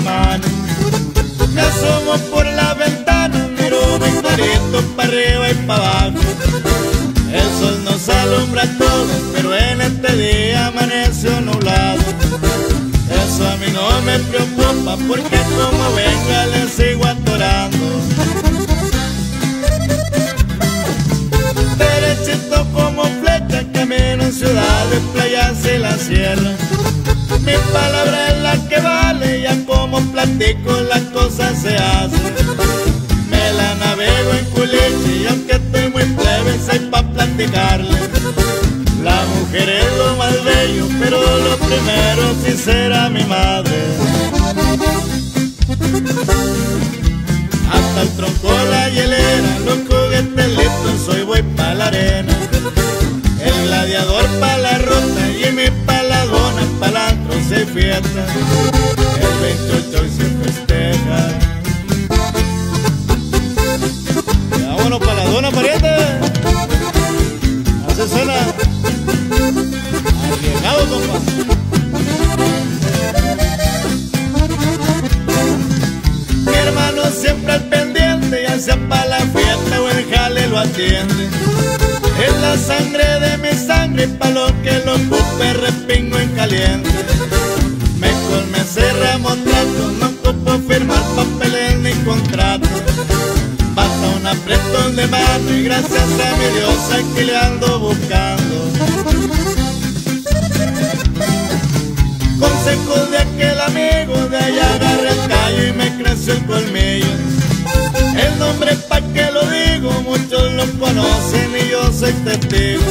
Me asomo por la ventana, miro muy clarito para arriba y para abajo. El sol nos alumbra a todos, pero en este día amaneció nublado. Eso a mí no me preocupa porque como venga le sigo atorando. Derechito como flecha, camino en ciudades, playas y la sierra. Las cosas se hacen. Me la navego en culiche y aunque estoy muy plebe, soy pa' platicarle. La mujer es lo más bello, pero lo primero sí será mi madre. Hasta el tronco, la hielera, los juguetes listos, soy voy pa' la arena. El gladiador pa' la ruta y mi pa' la dona, pa' la se fiesta. Para la fiesta o el jale lo atiende. Es la sangre de mi sangre, pa' lo que lo ocupe, repingo en caliente. Me colme cerramos trato, no ocupo firmar papeles ni contrato. Basta un apretón de mano y gracias a mi Dios aquí le ando buscando. Consejos de aquel amigo, de allá agarré el callo y me creció el colmillo. Lo conocen y yo soy testigo.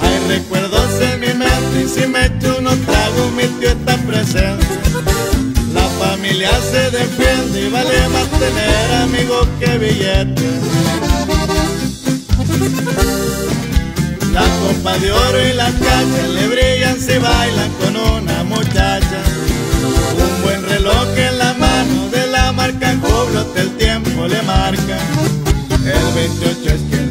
Hay recuerdos en mi mente y si me echo unos tragos mi tío está presente. La familia se defiende y vale más tener amigos que billetes. La copa de oro y la cacha le brillan si bailan con mano de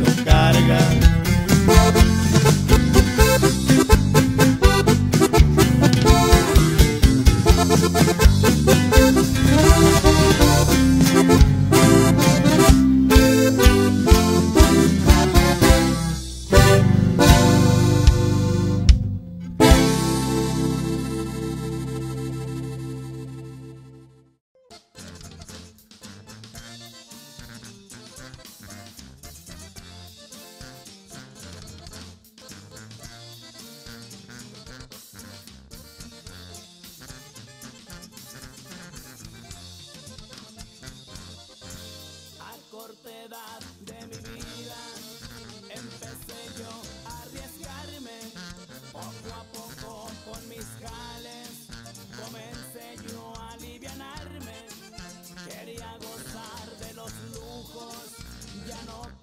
de mi vida. Empecé yo a arriesgarme poco a poco con mis jales. Comencé yo a alivianarme. Quería gozar de los lujos. Ya no